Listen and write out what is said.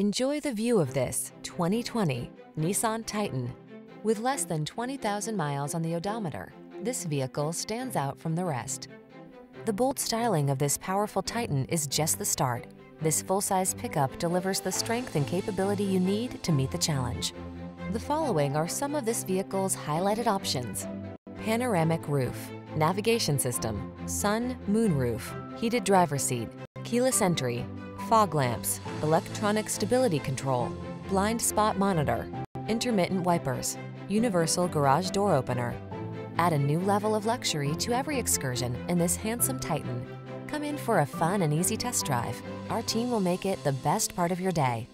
Enjoy the view of this 2020 Nissan Titan. With less than 20,000 miles on the odometer, this vehicle stands out from the rest. The bold styling of this powerful Titan is just the start. This full-size pickup delivers the strength and capability you need to meet the challenge. The following are some of this vehicle's highlighted options. Panoramic roof, navigation system, sun, moon roof, heated driver seat, keyless entry, fog lamps, electronic stability control, blind spot monitor, intermittent wipers, universal garage door opener. Add a new level of luxury to every excursion in this handsome Titan. Come in for a fun and easy test drive. Our team will make it the best part of your day.